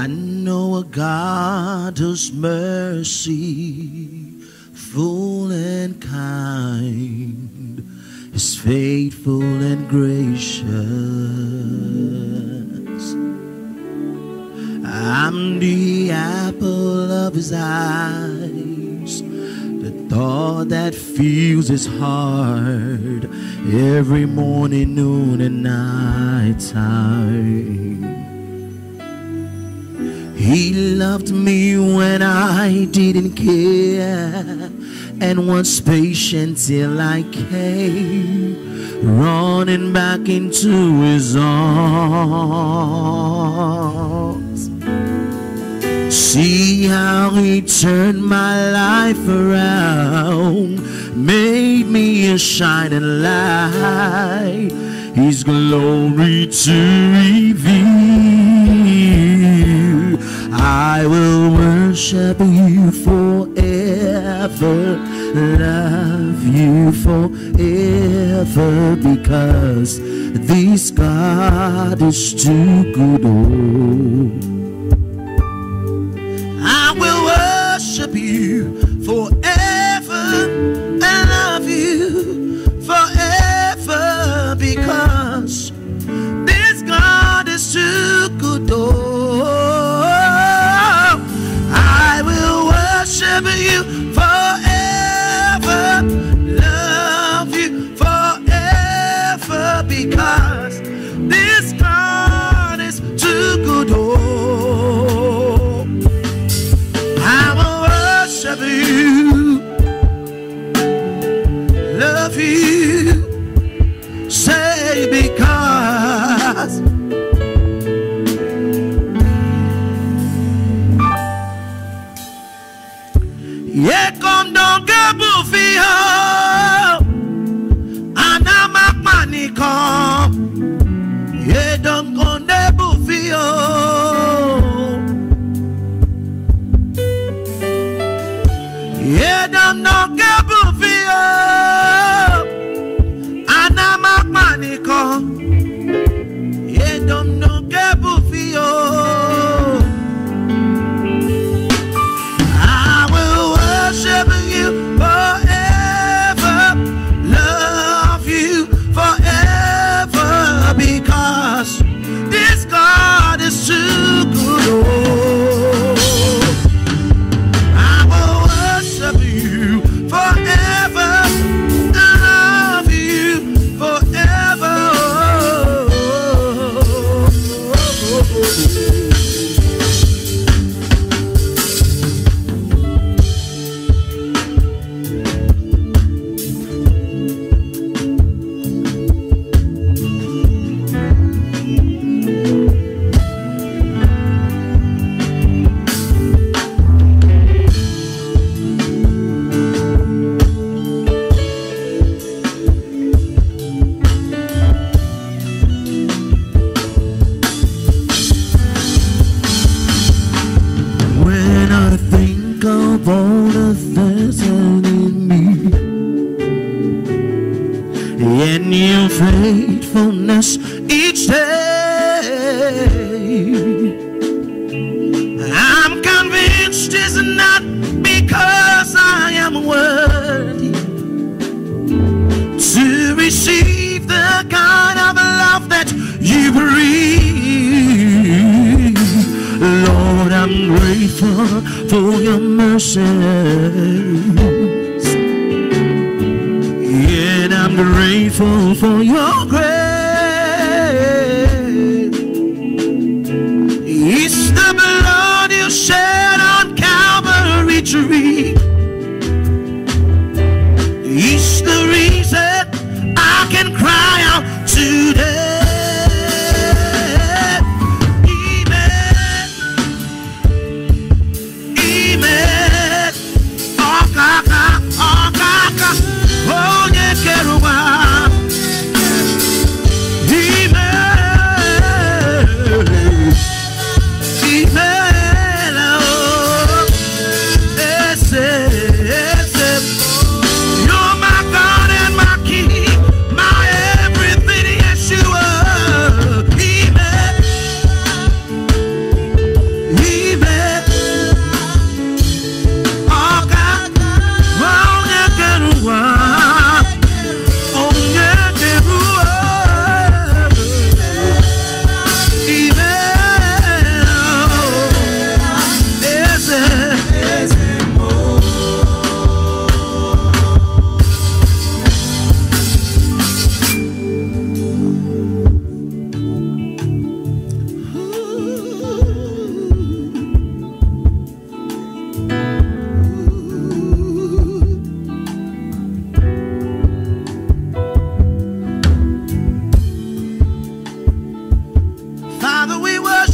I know a God whose mercy, full and kind, is faithful and gracious. I'm the apple of his eyes, the thought that fills his heart every morning, noon, and night time. He loved me when I didn't care and was patient till I came running back into his arms. See how he turned my life around, made me a shining light, his glory to reveal. I will worship you forever, love you forever, because this God is too good. Anamak grateful for your mercies. And I'm grateful for your grace.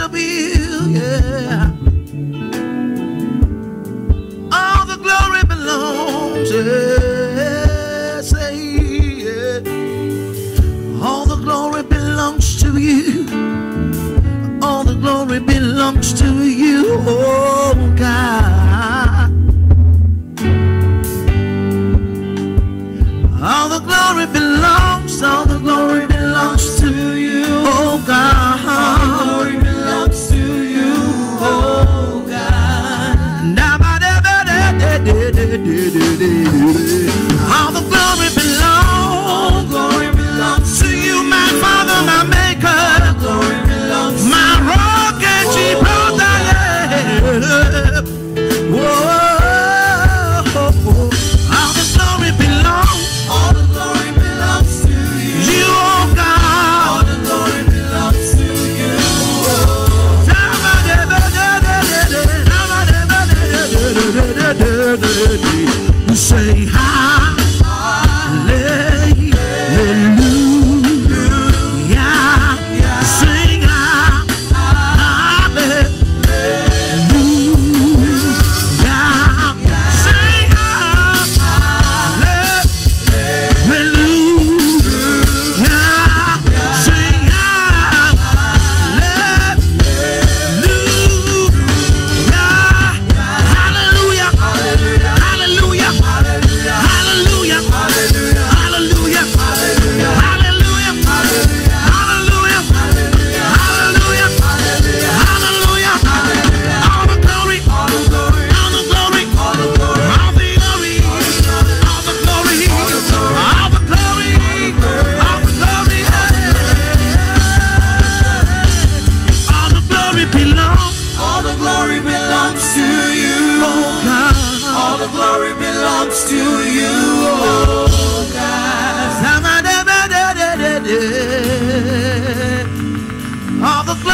a bill, yeah. All the glory belongs, yeah. Say, yeah. All the glory belongs to you. All the glory belongs to you, oh God.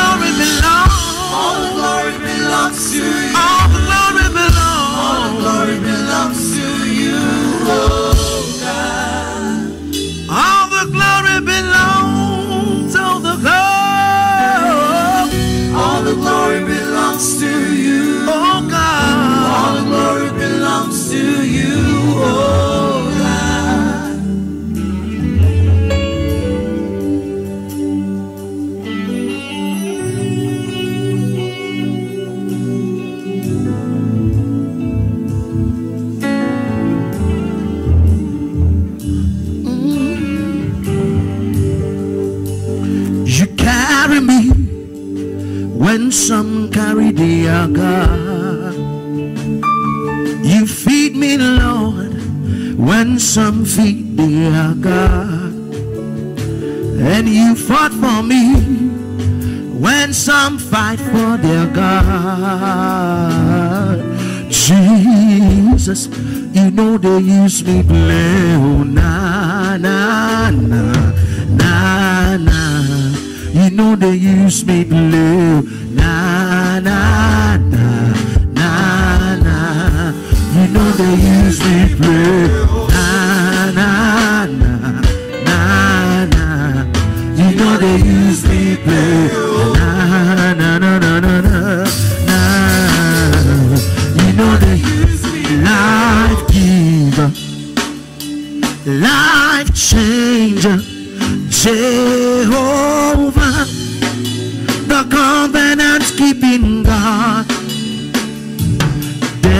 glory belongs. All the glory belongs to you. All the glory belongs. All the glory belongs to you. Oh. me, God. You feed me, Lord, when some feed me, our God. And you fought for me when some fight for their God. Jesus, you know they use me blue. Na, na, na, na, na. You know they use me blue. Nah na na na na. You know they use me pray.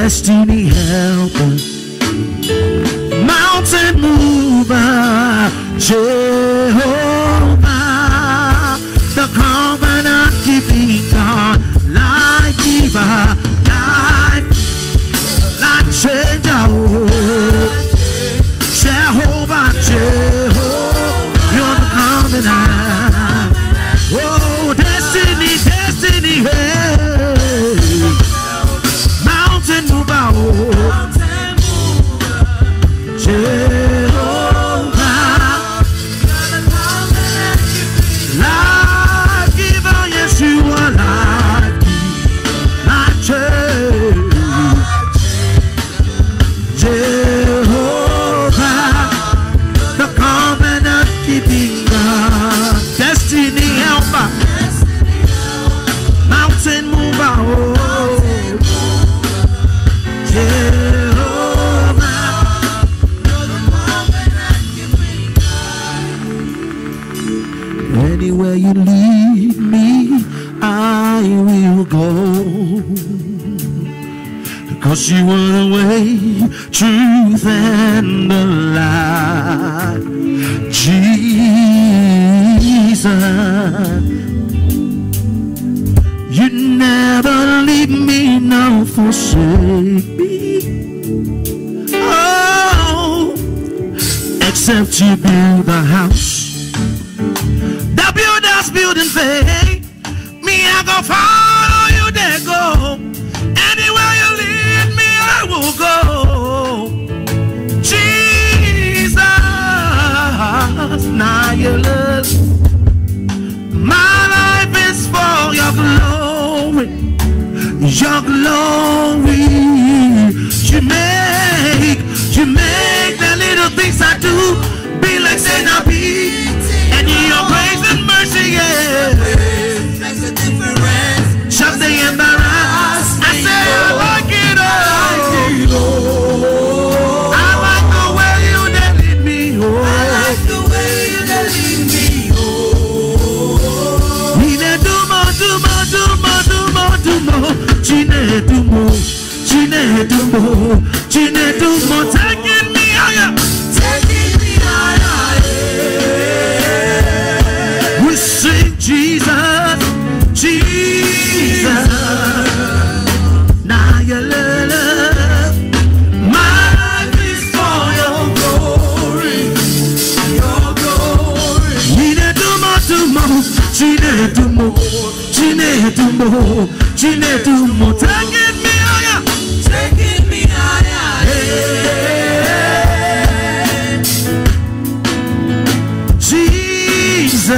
destiny helper, mountain mover, Jesus. You are the way, truth, and the light. Jesus, you never leave me nor forsake me. Oh, except you build a house. The builders build in faith. Me, I go follow you, there go. Glory. You make, you make the little things I do be like Saint I be, and your grace and mercy, yeah. Makes a difference. Shall they chine dumo, chine dumo. Taking me higher. taking me higher. yeah. We sing Jesus, Jesus. Now you love. My life is for your glory. Your glory. Chine dumo, dumo, chine the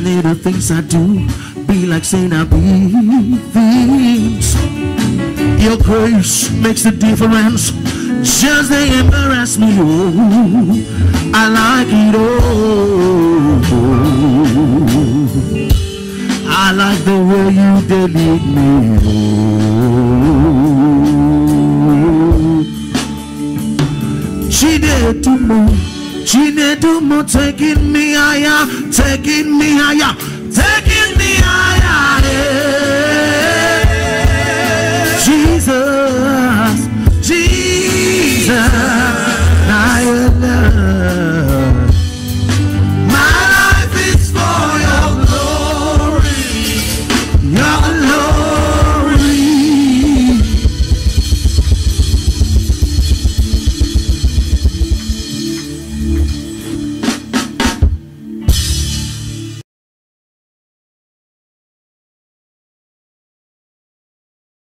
little things I do be like Saint I be things. Your grace makes the difference. Just they embarrass me, oh, I like it all. like the way you delete me. Oh. She did too much. She did too much. Taking me higher. Taking me higher. Taking me higher. Jesus.